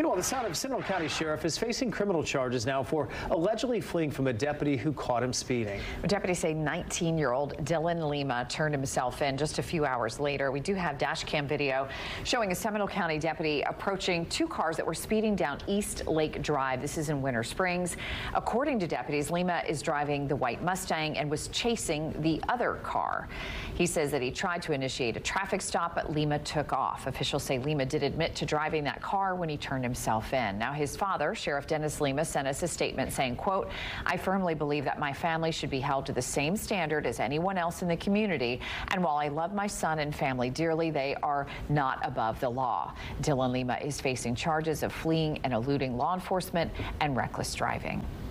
Meanwhile, the San Seminole County Sheriff is facing criminal charges now for allegedly fleeing from a deputy who caught him speeding. Deputies say 19-year-old Dylan Lemma turned himself in just a few hours later. We do have dash cam video showing a Seminole County deputy approaching two cars that were speeding down East Lake Drive. This is in Winter Springs. According to deputies, Lemma is driving the white Mustang and was chasing the other car. He says that he tried to initiate a traffic stop, but Lemma took off. Officials say Lemma did admit to driving that car when he turned himself in. Now, his father, Sheriff Dennis Lemma, sent us a statement saying, quote, I firmly believe that my family should be held to the same standard as anyone else in the community. And while I love my son and family dearly, they are not above the law. Dylan Lemma is facing charges of fleeing and eluding law enforcement and reckless driving.